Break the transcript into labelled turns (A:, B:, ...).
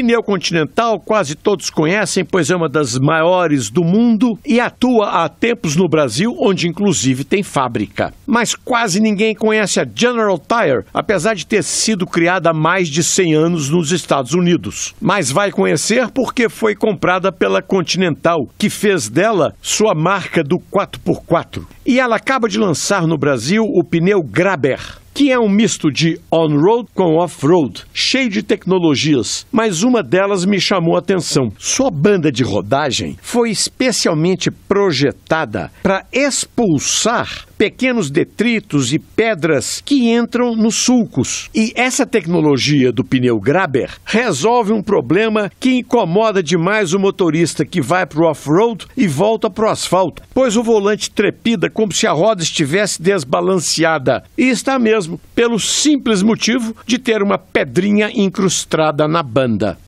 A: Pneu Continental, quase todos conhecem, pois é uma das maiores do mundo e atua há tempos no Brasil, onde inclusive tem fábrica. Mas quase ninguém conhece a General Tire, apesar de ter sido criada há mais de 100 anos nos Estados Unidos. Mas vai conhecer porque foi comprada pela Continental, que fez dela sua marca do 4x4. E ela acaba de lançar no Brasil o pneu Graber que é um misto de on-road com off-road, cheio de tecnologias, mas uma delas me chamou a atenção. Sua banda de rodagem foi especialmente projetada para expulsar pequenos detritos e pedras que entram nos sulcos. E essa tecnologia do pneu Graber resolve um problema que incomoda demais o motorista que vai para o off-road e volta para o asfalto, pois o volante trepida como se a roda estivesse desbalanceada. E está mesmo, pelo simples motivo de ter uma pedrinha incrustada na banda.